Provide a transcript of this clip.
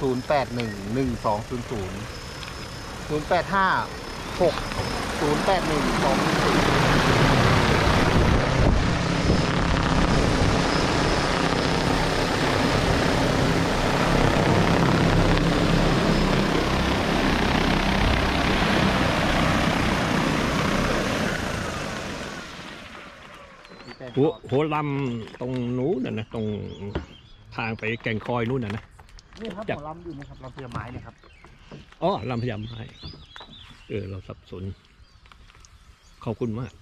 ศูนย์แปดหนึ่งหนึ่งสองศูนย์ศูนย์ศูนย์แปดห้าหกศูนย์แปดหนึ่งสองศูนย์หัวหัวลำตรงนู้นน่ะนะ ตรงทางไปแก่งคอยนู้นน่ะนะ นี่ครับจับหมอลำอยู่นี่ครับลำเพียไม้นี่ครับอ๋อลำพยายามไม้เออเราสับสน ขอบคุณมาก